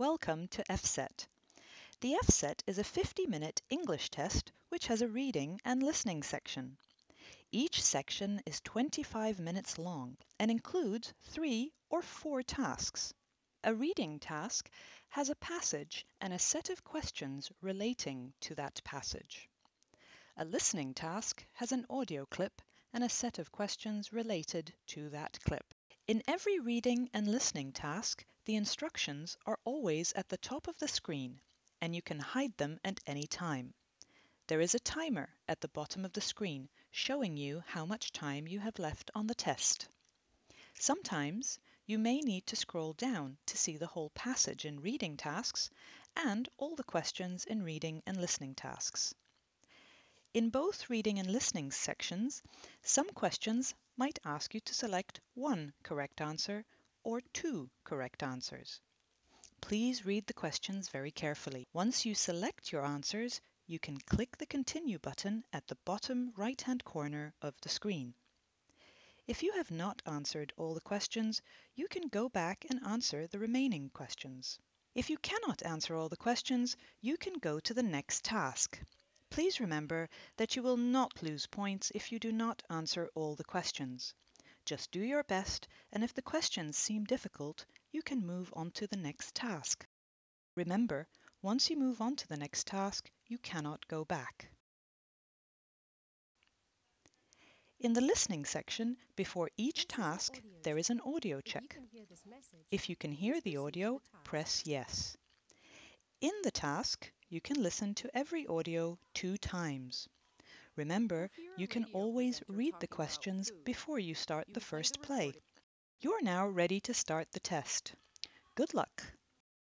Welcome to EFSET. The EFSET is a 50-minute English test which has a reading and listening section. Each section is 25 minutes long and includes three or four tasks. A reading task has a passage and a set of questions relating to that passage. A listening task has an audio clip and a set of questions related to that clip. In every reading and listening task, the instructions are always at the top of the screen and you can hide them at any time. There is a timer at the bottom of the screen showing you how much time you have left on the test. Sometimes you may need to scroll down to see the whole passage in reading tasks and all the questions in reading and listening tasks. In both reading and listening sections, some questions might ask you to select one correct answer or two correct answers. Please read the questions very carefully. Once you select your answers, you can click the Continue button at the bottom right-hand corner of the screen. If you have not answered all the questions, you can go back and answer the remaining questions. If you cannot answer all the questions, you can go to the next task. Please remember that you will not lose points if you do not answer all the questions. Just do your best, and if the questions seem difficult, you can move on to the next task. Remember, once you move on to the next task, you cannot go back. In the listening section, before each task, there is an audio check. If you can hear the audio, press Yes. In the task, you can listen to every audio two times. Remember, you can always read the questions before you start the first play. You're now ready to start the test. Good luck!